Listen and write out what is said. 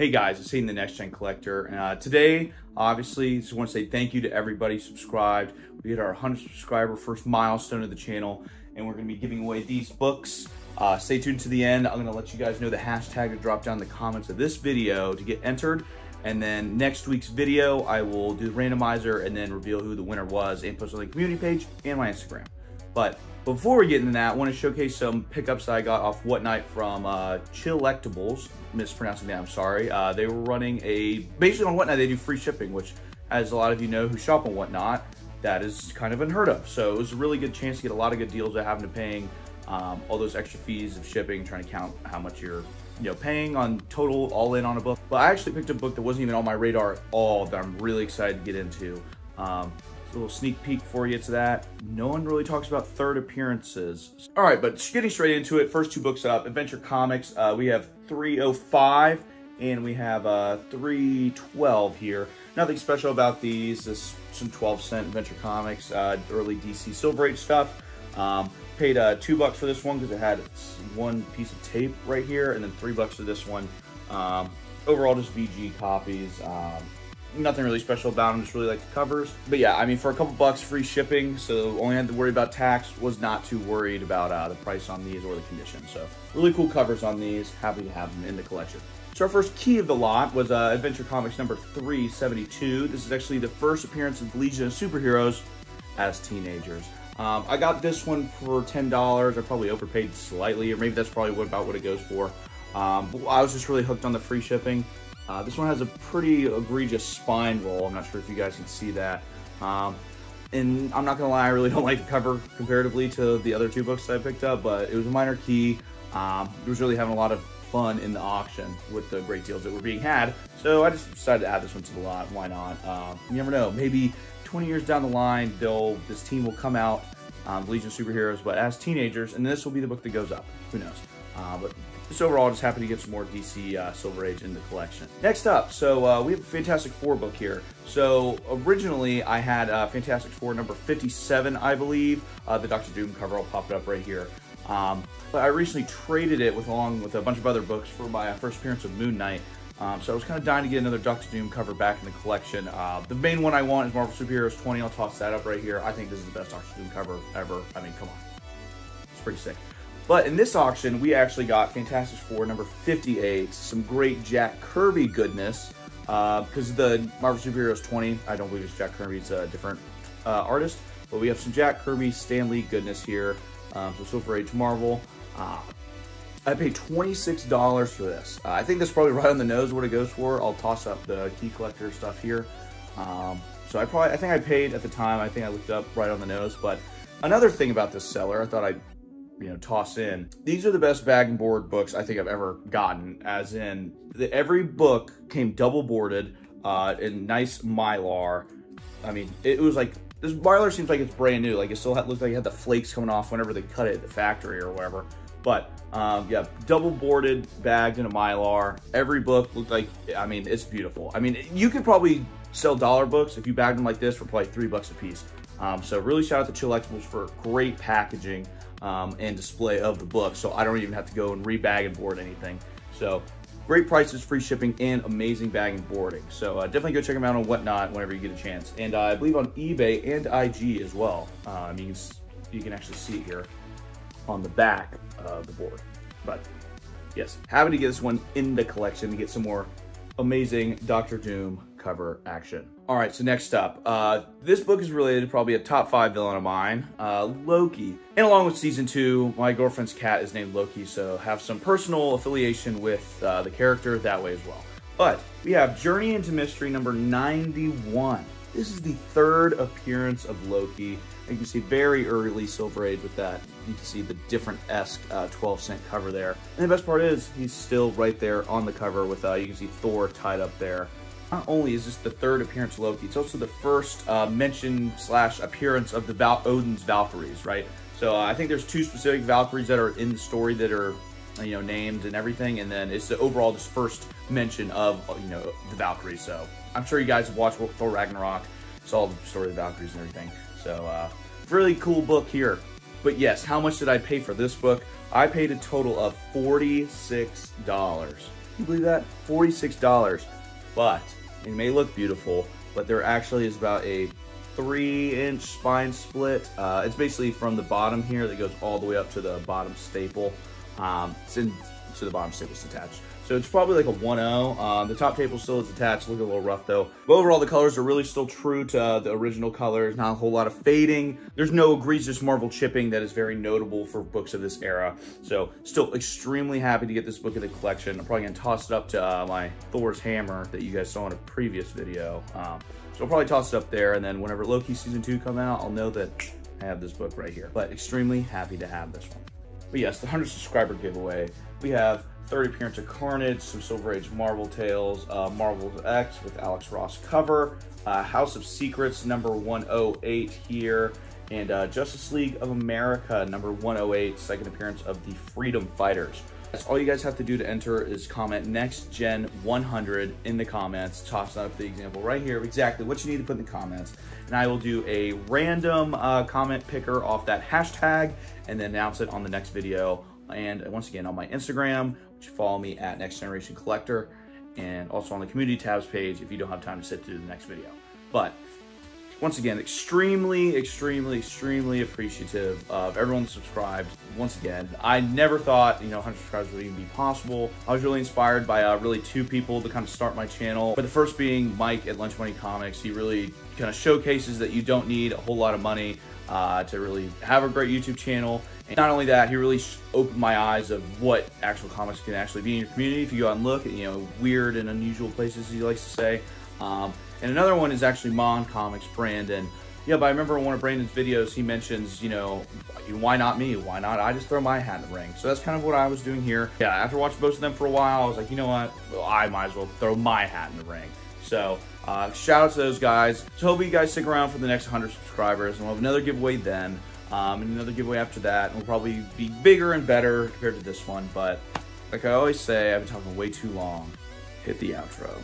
Hey guys, it's Hayden the Next Gen Collector. Uh, today, obviously, just want to say thank you to everybody subscribed. We hit our 100 subscriber first milestone of the channel, and we're going to be giving away these books. Uh, stay tuned to the end. I'm going to let you guys know the hashtag to drop down in the comments of this video to get entered. And then next week's video, I will do the randomizer and then reveal who the winner was and post on the community page and my Instagram. But before we get into that, I want to showcase some pickups that I got off Whatnot from uh, Chillectables. Mispronouncing that, I'm sorry. Uh, they were running a, basically on Whatnot, they do free shipping, which as a lot of you know who shop on Whatnot, that is kind of unheard of. So it was a really good chance to get a lot of good deals without having to paying um, all those extra fees of shipping, trying to count how much you're you know, paying on total all in on a book. But I actually picked a book that wasn't even on my radar at all that I'm really excited to get into. Um, a little sneak peek for you to that. No one really talks about third appearances. All right, but getting straight into it, first two books up, Adventure Comics. Uh, we have 305 and we have uh, 312 here. Nothing special about these. This some 12 cent Adventure Comics, uh, early DC Silver Age stuff. Um, paid uh, two bucks for this one because it had one piece of tape right here, and then three bucks for this one. Um, overall, just VG copies. Um, nothing really special about them, just really like the covers. But yeah, I mean, for a couple bucks, free shipping, so only had to worry about tax, was not too worried about uh, the price on these or the condition. So really cool covers on these, happy to have them in the collection. So our first key of the lot was uh, Adventure Comics number 372. This is actually the first appearance of the Legion of Superheroes as teenagers. Um, I got this one for $10. I probably overpaid slightly, or maybe that's probably what, about what it goes for. Um, I was just really hooked on the free shipping. Uh, this one has a pretty egregious spine roll. I'm not sure if you guys can see that. Um, and I'm not gonna lie, I really don't like the cover comparatively to the other two books I picked up, but it was a minor key. Um, it was really having a lot of fun in the auction with the great deals that were being had. So I just decided to add this one to the lot. Why not? Um, you never know. Maybe 20 years down the line, they'll this team will come out, um, Legion Superheroes, but as teenagers, and this will be the book that goes up. Who knows? Uh, but just overall, just happy to get some more DC uh, Silver Age in the collection. Next up, so uh, we have a Fantastic Four book here. So originally, I had uh, Fantastic Four number 57, I believe. Uh, the Doctor Doom cover will pop it up right here. Um, but I recently traded it with along with a bunch of other books for my uh, first appearance of Moon Knight. Um, so I was kind of dying to get another Doctor Doom cover back in the collection. Uh, the main one I want is Marvel Superheroes 20. I'll toss that up right here. I think this is the best Doctor Doom cover ever. I mean, come on. It's pretty sick. But in this auction, we actually got Fantastic Four number 58, some great Jack Kirby goodness. Because uh, the Marvel Superheroes 20, I don't believe it's Jack Kirby's a different uh, artist. But we have some Jack Kirby Stan Lee goodness here. Um, so Silver Age Marvel. Uh, I paid $26 for this. Uh, I think that's probably right on the nose what it goes for. I'll toss up the key collector stuff here. Um, so I probably, I think I paid at the time, I think I looked up right on the nose. But another thing about this seller, I thought I'd you know, toss in. These are the best bag and board books I think I've ever gotten, as in the, every book came double boarded uh, in nice mylar. I mean, it, was like, this mylar seems like it's brand new. Like it still had, looked like it had the flakes coming off whenever they cut it at the factory or whatever. But um, yeah, double boarded, bagged in a mylar. Every book looked like, I mean, it's beautiful. I mean, you could probably sell dollar books if you bagged them like this for probably three bucks a piece. Um, so really shout out to Chillectables for great packaging um, and display of the book. So I don't even have to go and rebag and board anything. So great prices, free shipping, and amazing bag and boarding. So uh, definitely go check them out on Whatnot whenever you get a chance. And uh, I believe on eBay and IG as well. Um, you, can, you can actually see it here on the back of the board. But yes, happy to get this one in the collection to get some more amazing Doctor Doom cover action. All right, so next up, uh, this book is related to probably a top five villain of mine, uh, Loki. And along with season two, my girlfriend's cat is named Loki, so have some personal affiliation with uh, the character that way as well. But we have Journey into Mystery number 91. This is the third appearance of Loki. You can see very early Silver Age with that. You can see the different esque uh, 12 cent cover there. And the best part is he's still right there on the cover with, uh, you can see Thor tied up there. Not only is this the third appearance of Loki, it's also the first uh, mention slash appearance of the Val Odin's Valkyries, right? So uh, I think there's two specific Valkyries that are in the story that are, you know, named and everything, and then it's the overall this first mention of, you know, the Valkyries. So I'm sure you guys have watched Thor Ragnarok, saw the story of the Valkyries and everything. So uh, really cool book here. But yes, how much did I pay for this book? I paid a total of $46. you believe that? $46. But it may look beautiful, but there actually is about a three inch spine split. Uh, it's basically from the bottom here that goes all the way up to the bottom staple. Um, it's in, to the bottom staple attached. So it's probably like a 1.0. Um, the top table still is attached, look a little rough though. But overall, the colors are really still true to uh, the original colors, not a whole lot of fading. There's no egregious Marvel chipping that is very notable for books of this era. So still extremely happy to get this book in the collection. I'm probably gonna toss it up to uh, my Thor's Hammer that you guys saw in a previous video. Um, so I'll probably toss it up there and then whenever Loki Season 2 come out, I'll know that I have this book right here. But extremely happy to have this one. But yes, the 100 subscriber giveaway. We have third appearance of Carnage, some Silver Age Marvel Tales, uh, Marvel X with Alex Ross cover, uh, House of Secrets number 108 here, and uh, Justice League of America number 108, second appearance of the Freedom Fighters. That's all you guys have to do to enter is comment next gen 100 in the comments. Toss up the example right here of exactly what you need to put in the comments. And I will do a random uh, comment picker off that hashtag and then announce it on the next video. And once again, on my Instagram, which follow me at Next Generation Collector, and also on the community tabs page if you don't have time to sit through the next video. But once again, extremely, extremely, extremely appreciative of everyone subscribed. Once again, I never thought, you know, 100 subscribers would even be possible. I was really inspired by uh, really two people to kind of start my channel. But the first being Mike at Lunch Money Comics. He really kind of showcases that you don't need a whole lot of money uh, to really have a great YouTube channel. And not only that, he really opened my eyes of what actual comics can actually be in your community if you go out and look at, you know, weird and unusual places, he likes to say. Um, and another one is actually Mon Comics, Brandon. Yeah, but I remember in one of Brandon's videos, he mentions, you know, why not me? Why not I just throw my hat in the ring? So that's kind of what I was doing here. Yeah, after watching both of them for a while, I was like, you know what? Well, I might as well throw my hat in the ring. So uh, shout out to those guys. So hope you guys stick around for the next 100 subscribers, and we'll have another giveaway then, um, and another giveaway after that. And we'll probably be bigger and better compared to this one. But like I always say, I've been talking way too long. Hit the outro.